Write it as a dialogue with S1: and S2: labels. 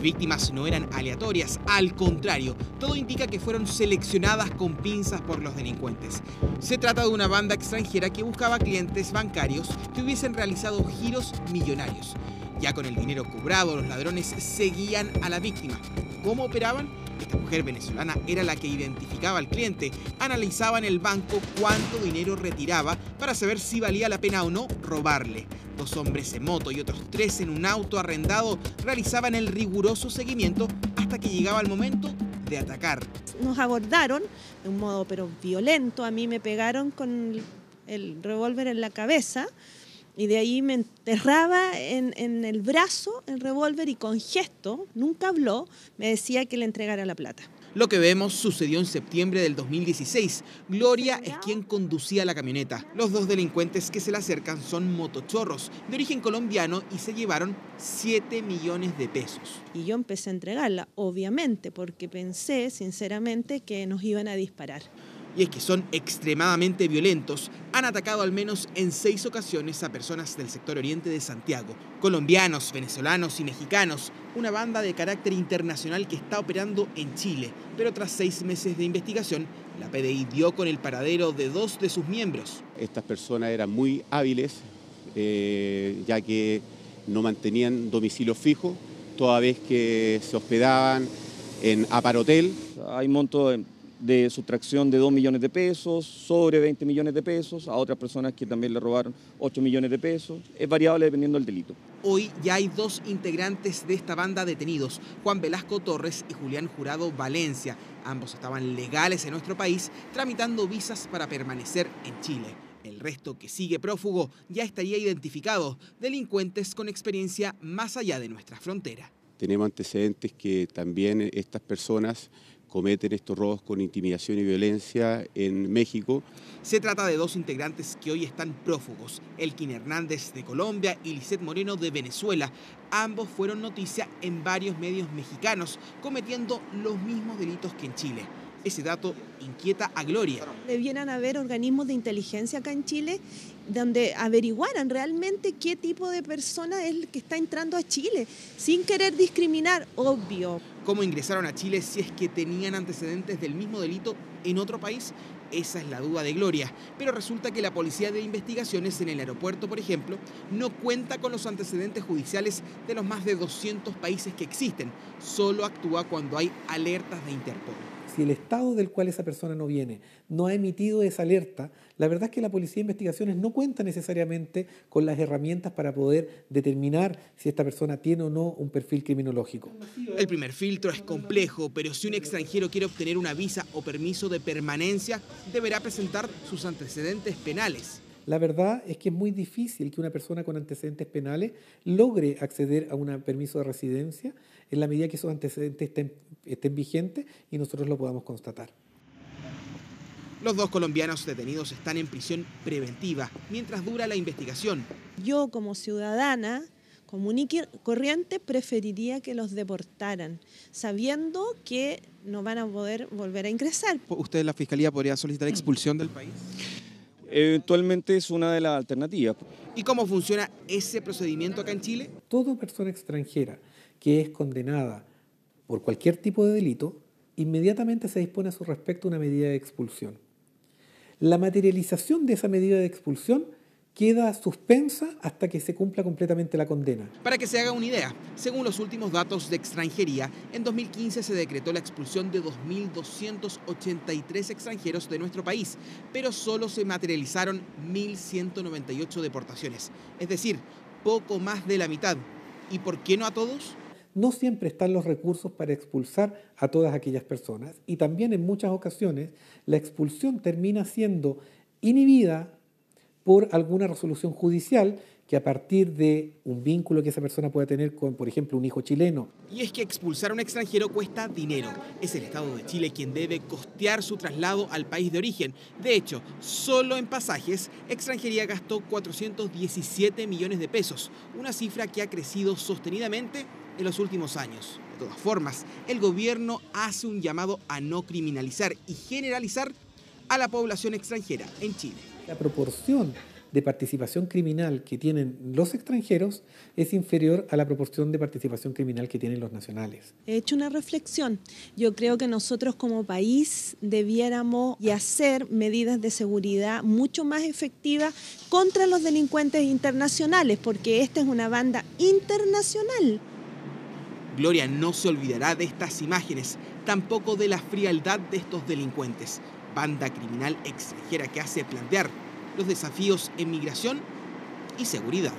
S1: Víctimas no eran aleatorias, al contrario, todo indica que fueron seleccionadas con pinzas por los delincuentes. Se trata de una banda extranjera que buscaba clientes bancarios que hubiesen realizado giros millonarios. Ya con el dinero cobrado, los ladrones seguían a la víctima. ¿Cómo operaban? Esta mujer venezolana era la que identificaba al cliente, analizaba en el banco cuánto dinero retiraba para saber si valía la pena o no robarle. Dos hombres en moto y otros tres en un auto arrendado realizaban el riguroso seguimiento hasta que llegaba el momento de atacar.
S2: Nos abordaron de un modo pero violento, a mí me pegaron con el revólver en la cabeza y de ahí me enterraba en, en el brazo el revólver y con gesto, nunca habló, me decía que le entregara la plata.
S1: Lo que vemos sucedió en septiembre del 2016. Gloria es quien conducía la camioneta. Los dos delincuentes que se le acercan son motochorros de origen colombiano y se llevaron 7 millones de pesos.
S2: Y yo empecé a entregarla, obviamente, porque pensé sinceramente que nos iban a disparar
S1: y es que son extremadamente violentos, han atacado al menos en seis ocasiones a personas del sector oriente de Santiago, colombianos, venezolanos y mexicanos, una banda de carácter internacional que está operando en Chile, pero tras seis meses de investigación, la PDI dio con el paradero de dos de sus miembros.
S3: Estas personas eran muy hábiles, eh, ya que no mantenían domicilio fijo, toda vez que se hospedaban en aparotel.
S4: Hay monto de sustracción de 2 millones de pesos, sobre 20 millones de pesos, a otras personas que también le robaron 8 millones de pesos. Es variable dependiendo del delito.
S1: Hoy ya hay dos integrantes de esta banda detenidos, Juan Velasco Torres y Julián Jurado Valencia. Ambos estaban legales en nuestro país, tramitando visas para permanecer en Chile. El resto que sigue prófugo ya estaría identificado, delincuentes con experiencia más allá de nuestra frontera.
S3: Tenemos antecedentes que también estas personas cometen estos robos con intimidación y violencia en México.
S1: Se trata de dos integrantes que hoy están prófugos, Elkin Hernández de Colombia y Lisette Moreno de Venezuela. Ambos fueron noticia en varios medios mexicanos, cometiendo los mismos delitos que en Chile. Ese dato inquieta a Gloria.
S2: Debieran haber organismos de inteligencia acá en Chile donde averiguaran realmente qué tipo de persona es el que está entrando a Chile, sin querer discriminar, obvio.
S1: ¿Cómo ingresaron a Chile si es que tenían antecedentes del mismo delito en otro país? Esa es la duda de Gloria. Pero resulta que la Policía de Investigaciones en el aeropuerto, por ejemplo, no cuenta con los antecedentes judiciales de los más de 200 países que existen. Solo actúa cuando hay alertas de Interpol
S5: si el estado del cual esa persona no viene no ha emitido esa alerta, la verdad es que la Policía de Investigaciones no cuenta necesariamente con las herramientas para poder determinar si esta persona tiene o no un perfil criminológico.
S1: El primer filtro es complejo, pero si un extranjero quiere obtener una visa o permiso de permanencia, deberá presentar sus antecedentes penales.
S5: La verdad es que es muy difícil que una persona con antecedentes penales logre acceder a un permiso de residencia en la medida que esos antecedentes estén, estén vigentes y nosotros lo podamos constatar.
S1: Los dos colombianos detenidos están en prisión preventiva mientras dura la investigación.
S2: Yo como ciudadana común y corriente preferiría que los deportaran, sabiendo que no van a poder volver a ingresar.
S1: ¿Usted, la Fiscalía, podría solicitar expulsión del país?
S4: Eventualmente es una de las alternativas.
S1: ¿Y cómo funciona ese procedimiento acá en Chile?
S5: Toda persona extranjera que es condenada por cualquier tipo de delito, inmediatamente se dispone a su respecto una medida de expulsión. La materialización de esa medida de expulsión queda suspensa hasta que se cumpla completamente la condena.
S1: Para que se haga una idea, según los últimos datos de extranjería, en 2015 se decretó la expulsión de 2.283 extranjeros de nuestro país, pero solo se materializaron 1.198 deportaciones, es decir, poco más de la mitad. ¿Y por qué no a todos?
S5: No siempre están los recursos para expulsar a todas aquellas personas y también en muchas ocasiones la expulsión termina siendo inhibida por alguna resolución judicial que a partir de un vínculo que esa persona pueda tener con, por ejemplo, un hijo chileno.
S1: Y es que expulsar a un extranjero cuesta dinero. Es el Estado de Chile quien debe costear su traslado al país de origen. De hecho, solo en pasajes, extranjería gastó 417 millones de pesos, una cifra que ha crecido sostenidamente en los últimos años. De todas formas, el gobierno hace un llamado a no criminalizar y generalizar a la población extranjera en Chile
S5: la proporción de participación criminal que tienen los extranjeros es inferior a la proporción de participación criminal que tienen los nacionales.
S2: He hecho una reflexión. Yo creo que nosotros como país debiéramos y hacer medidas de seguridad mucho más efectivas contra los delincuentes internacionales, porque esta es una banda internacional.
S1: Gloria no se olvidará de estas imágenes, tampoco de la frialdad de estos delincuentes, banda criminal extranjera que hace plantear los desafíos en migración y seguridad.